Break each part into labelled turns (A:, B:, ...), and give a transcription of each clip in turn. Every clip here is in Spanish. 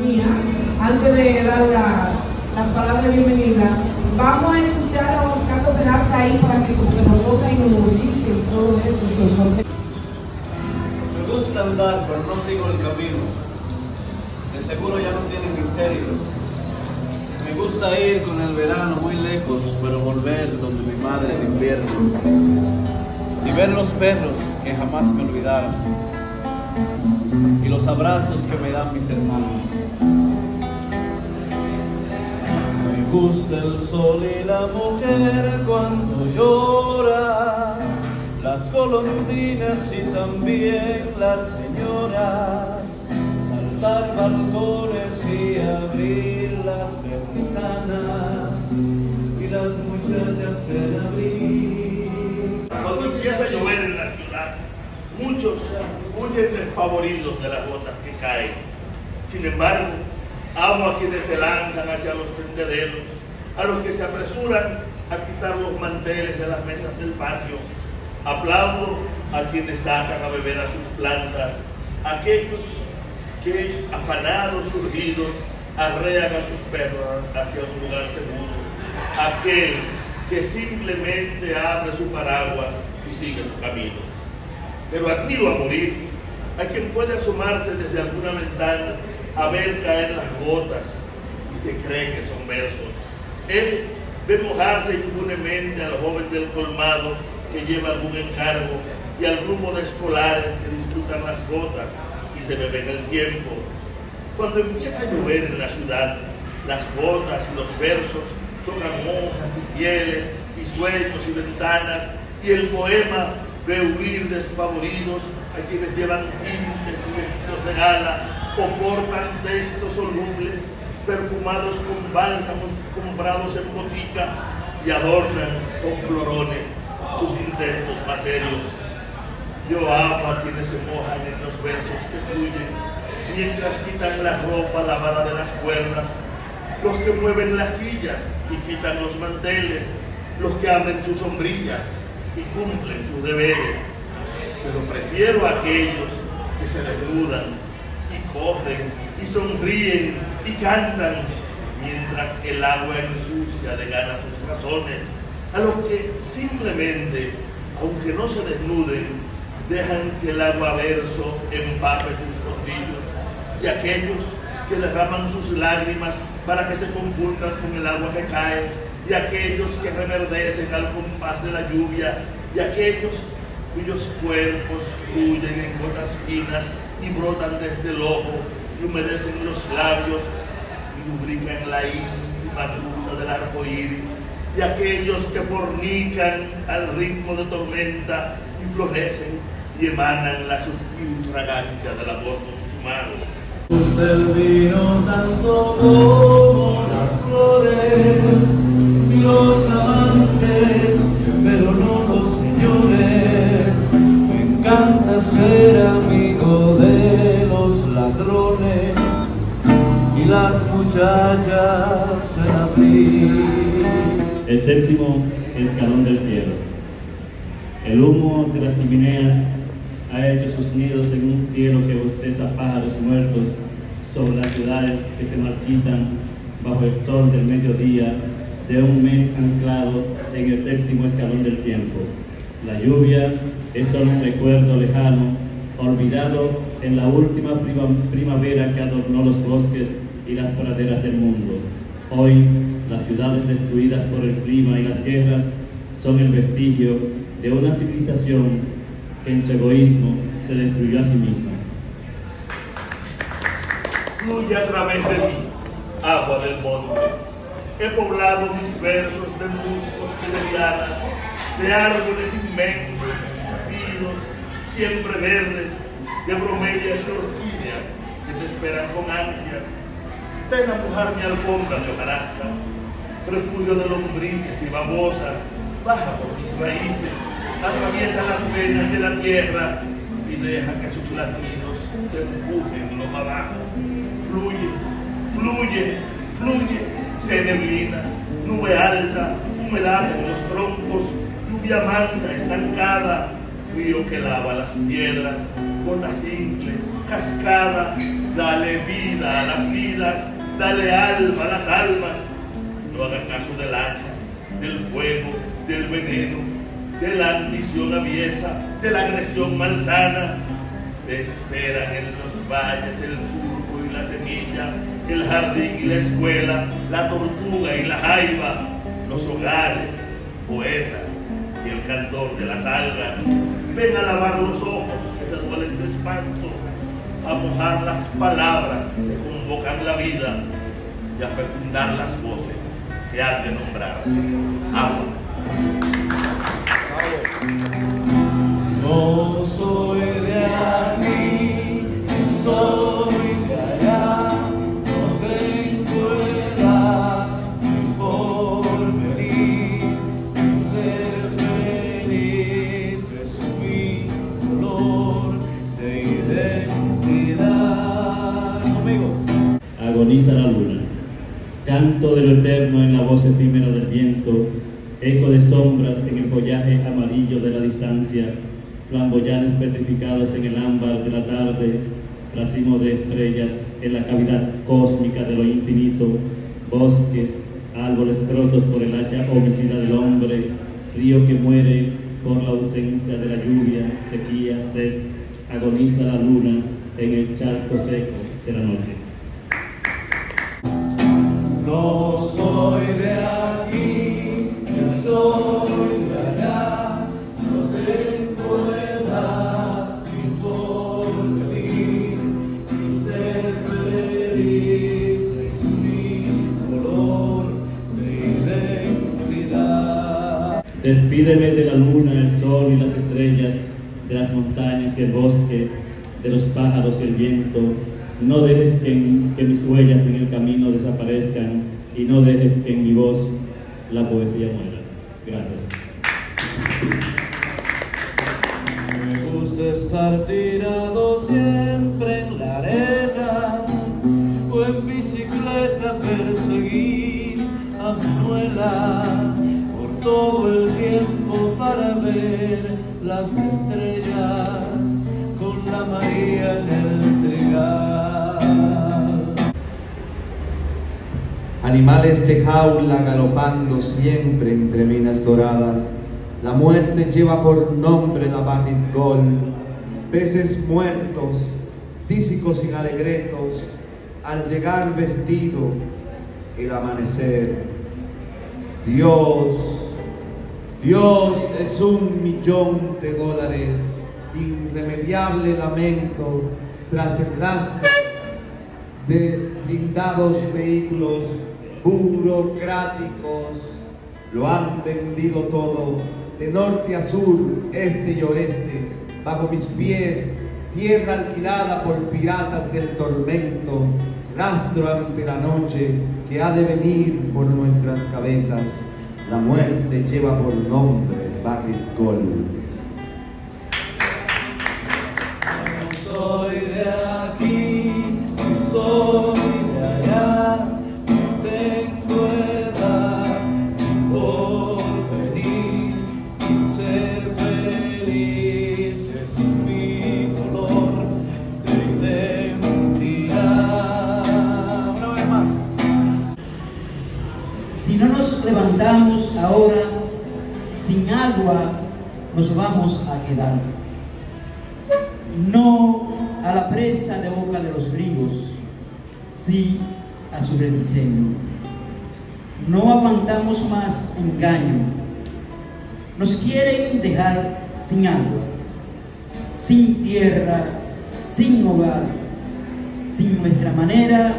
A: mía, antes de dar la, la palabra de bienvenida, vamos a escuchar a Carlos Peralta ahí para que como que nos toca y nos movilice y todo eso.
B: Me gusta andar, pero no sigo el camino. De seguro ya no tiene misterio. Me gusta ir con el verano muy lejos, pero volver donde mi madre en invierno. Y ver los perros que jamás me olvidaron. Los abrazos que me dan mis hermanos. Me gusta el sol y la mujer cuando llora, las golondrinas y también las señoras, saltar balcones y abrir las ventanas y las muchachas en abril.
C: Cuando empieza a llover en la ciudad, muchos huyen despavoridos de las gotas que caen. Sin embargo, amo a quienes se lanzan hacia los tendederos, a los que se apresuran a quitar los manteles de las mesas del patio. Aplaudo a quienes sacan a beber a sus plantas, a aquellos que, afanados, surgidos, arrean a sus perros hacia un lugar seguro. Aquel que simplemente abre su paraguas y sigue su camino. Pero admiro a morir a quien puede asomarse desde alguna ventana a ver caer las gotas y se cree que son versos. Él ve mojarse impunemente al joven del colmado que lleva algún encargo y al grupo de escolares que disfrutan las gotas y se beben el tiempo. Cuando empieza a llover en la ciudad, las gotas y los versos tocan hojas y pieles y sueños y ventanas y el poema ve huir despavoridos a quienes llevan tintes y vestidos de gala o portan textos solubles perfumados con bálsamos comprados en botica y adornan con clorones sus intentos más serios. Yo amo a quienes se mojan en los versos que fluyen mientras quitan la ropa lavada de las cuerdas, los que mueven las sillas y quitan los manteles, los que abren sus sombrillas y cumplen sus deberes. Pero prefiero a aquellos que se desnudan y corren y sonríen y cantan mientras el agua ensucia de gana sus razones, a los que simplemente, aunque no se desnuden, dejan que el agua verso empape sus costillos y aquellos que derraman sus lágrimas para que se confundan con el agua que cae y aquellos que reverdecen al compás de la lluvia y aquellos cuyos cuerpos fluyen en gotas finas y brotan desde el ojo y humedecen los labios y lubrican la íntima ruta del arco iris y aquellos que fornican al ritmo de tormenta y florecen y emanan la sutil fragancia del amor consumado.
B: gusta el vino tanto como las flores los amantes, pero no los señores. Me encanta ser amigo de los ladrones y las muchachas en abril.
D: El séptimo escalón del cielo. El humo de las chimeneas ha hecho sus nidos en un cielo que bosteza pájaros muertos sobre las ciudades que se marchitan bajo el sol del mediodía de un mes anclado en el séptimo escalón del tiempo. La lluvia es solo un recuerdo lejano, olvidado en la última prima- primavera que adornó los bosques y las praderas del mundo. Hoy, las ciudades destruidas por el clima y las guerras son el vestigio de una civilización que en su egoísmo se destruyó a sí misma.
C: fluye a través de mí, agua del monte. He poblado mis versos de musgos y de lianas, de árboles inmensos, tupidos, siempre verdes, de bromelias y orquídeas que te esperan con ansias. Ven a mojar mi alfombra de hojarasca, refugio de lombrices y babosas, baja por mis raíces, atraviesa las venas de la tierra y deja que sus latidos te empujen lo abajo. Fluye, fluye, fluye, se neblina, nube alta, humedad en los troncos, lluvia mansa, estancada, río que lava las piedras, gota simple, cascada, dale vida a las vidas, dale alma a las almas. No hagan caso del hacha, del fuego, del veneno, de la ambición aviesa, de la agresión malsana. Te esperan en los valles el surco y la semilla, el jardín y la escuela, la tortuga y la jaiba, los hogares, poetas y el cantor de las algas. Ven a lavar los ojos que se duelen de espanto, a mojar las palabras que convocan la vida y a fecundar las voces que han de nombrar agua.
D: Agoniza la luna, canto de lo eterno en la voz efímera del viento, eco de sombras en el follaje amarillo de la distancia, flamboyanes petrificados en el ámbar de la tarde, racimo de estrellas en la cavidad cósmica de lo infinito, bosques, árboles rotos por el hacha homicida del hombre, río que muere por la ausencia de la lluvia, sequía, sed, agoniza la luna en el charco seco de la noche.
B: No soy de aquí, soy de allá, no tengo edad ni porvenir, y ser feliz es mi color de identidad.
D: Despídeme de la luna, el sol y las estrellas, de las montañas y el bosque, de los pájaros y el viento. No dejes que, que mis huellas en el camino desaparezcan y no dejes que en mi voz la poesía muera. Gracias.
B: Me gusta estar tirado siempre en la arena o en bicicleta perseguir a mi nuela por todo el tiempo para ver las estrellas
E: Animales de jaula galopando siempre entre minas doradas. La muerte lleva por nombre la Barrit Gol. Peces muertos, tísicos sin alegretos, al llegar vestido el amanecer. Dios, Dios es un millón de dólares, irremediable lamento tras el rastro de blindados vehículos burocráticos. Lo han vendido todo, de norte a sur, este y oeste, bajo mis pies, tierra alquilada por piratas del tormento, rastro ante la noche que ha de venir por nuestras cabezas. La muerte lleva por nombre Barrit
B: de
F: boca de los ríos, sí a su rediseño. No aguantamos más engaño. Nos quieren dejar sin agua, sin tierra, sin hogar, sin nuestra manera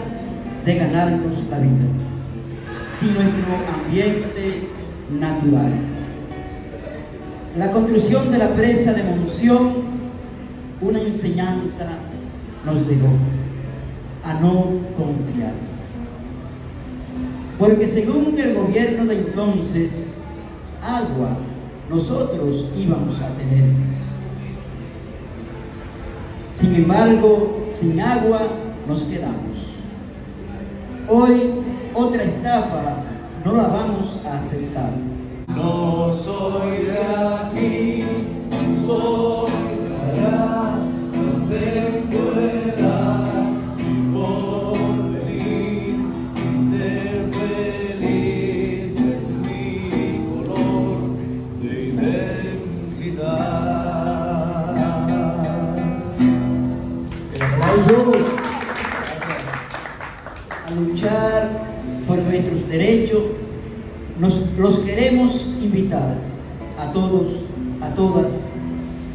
F: de ganarnos la vida sin nuestro ambiente natural. La construcción de la presa de Monción, una enseñanza nos dejó a no confiar. Porque según el gobierno de entonces, agua nosotros íbamos a tener. Sin embargo, sin agua nos quedamos. Hoy otra estafa no la vamos a aceptar.
B: No soy de aquí, soy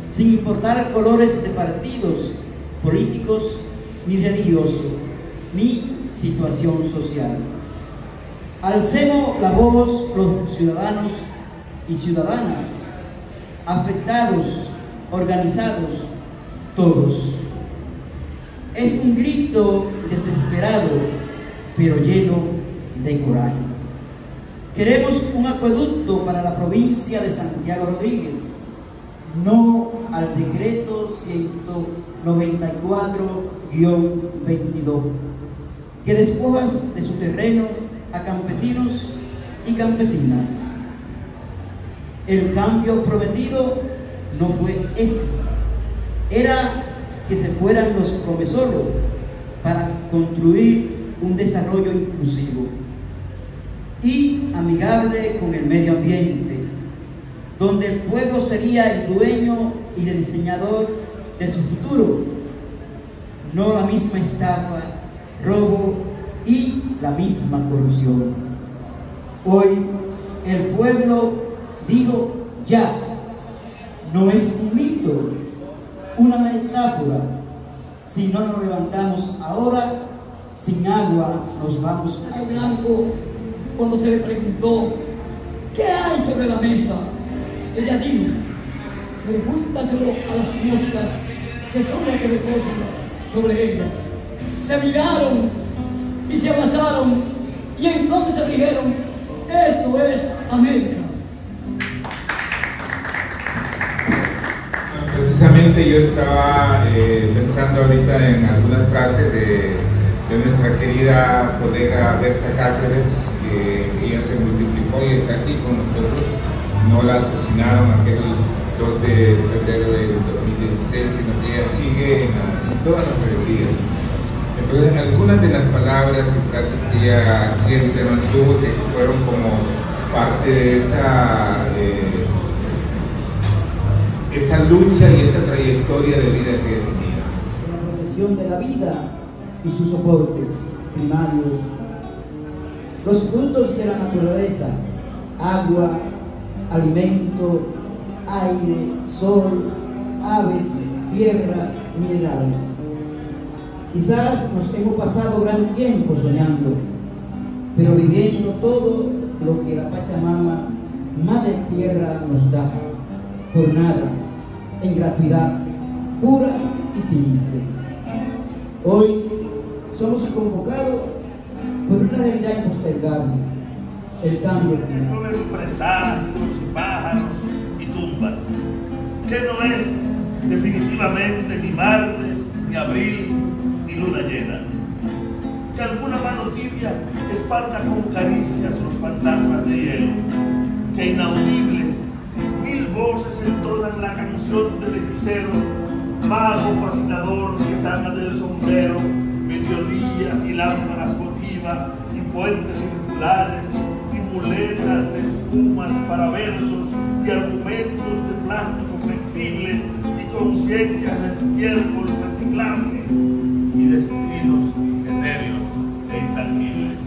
F: sin importar colores de partidos políticos ni religiosos, ni situación social. Alcemos la voz los ciudadanos y ciudadanas, afectados, organizados, todos. Es un grito desesperado, pero lleno de coraje. Queremos un acueducto para la provincia de Santiago Rodríguez, no al decreto 194-22, que despoja de su terreno a campesinos y campesinas. El cambio prometido no fue ese, era que se fueran los comesolos para construir un desarrollo inclusivo y amigable con el medio ambiente, donde el pueblo sería el dueño y el diseñador de su futuro, no la misma estafa, robo y la misma corrupción. Hoy el pueblo, digo ya, no es un mito, una metáfora. Si no nos levantamos ahora, sin agua nos vamos a
G: Blanco, cuando se le preguntó, ¿qué hay sobre la mesa? Ella dijo, pregúntaselo a las moscas, que son las que reposan sobre ella. Se miraron y se abrazaron y entonces dijeron, esto es América.
H: Precisamente yo estaba eh, pensando ahorita en algunas frases de, de, nuestra querida colega Berta Cáceres, que ella se multiplicó y está aquí con nosotros. No la asesinaron aquel 2 de febrero del 2016, sino que ella sigue en, la, en todas las. Entonces, en algunas de las palabras y frases que ella siempre mantuvo, que fueron como parte de esa... Eh, esa lucha y esa trayectoria de vida que tenía.
F: La protección de la vida y sus soportes primarios, los frutos de la naturaleza, agua, alimento, aire, sol, aves, tierra, minerales. Quizás nos hemos pasado gran tiempo soñando, pero viviendo todo lo que la Pachamama, Madre Tierra, nos da, por nada, en gratuidad pura y simple. Hoy somos convocados por una realidad impostergable, el cambio
C: climático. presagios, pájaros y tumbas, que no es definitivamente ni martes, ni abril, ni luna llena. Que alguna mano tibia espanta con caricias los fantasmas de hielo, que inaudibles mil voces entonan la canción del hechicero, mago fascinador que saca del sombrero mediodías y lámparas votivas y puentes circulares muletas de espumas para versos y argumentos de plástico flexible y conciencias de estiércol reciclable y destinos etéreos e intangibles.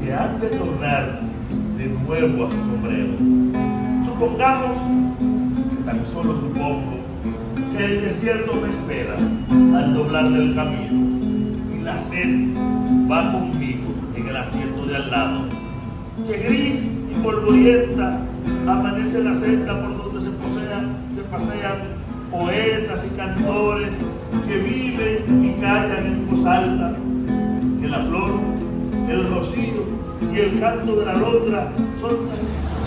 C: Que han de tornar de nuevo a su sombrero. Supongamos, que tan solo supongo, que el desierto me espera al doblar del camino y la sed va conmigo el asiento de al lado. Que gris y polvorienta amanece la senda por donde se, posean, se pasean poetas y cantores que viven y callan en voz alta. Que la flor, el rocío y el canto de la londra son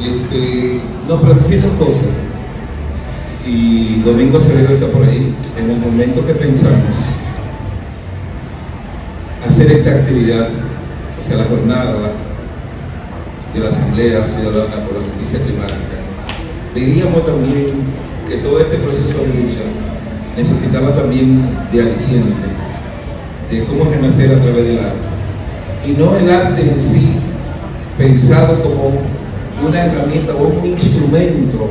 I: este, no, pero decir dos cosas. Y Domingo Acevedo está por ahí. En el momento que pensamos hacer esta actividad, sea, la jornada de la Asamblea Ciudadana por la Justicia Climática, veíamos también que todo este proceso de lucha necesitaba también de aliciente, de cómo renacer a través del arte. Y no el arte en sí, pensado como una herramienta o un instrumento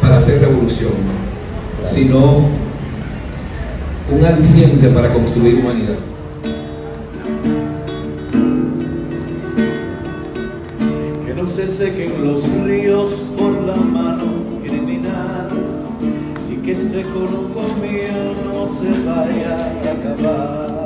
I: para hacer revolución, sino un aliciente para construir humanidad.
B: Se sequen los ríos por la mano criminal y que este conuco mío no se vaya a acabar.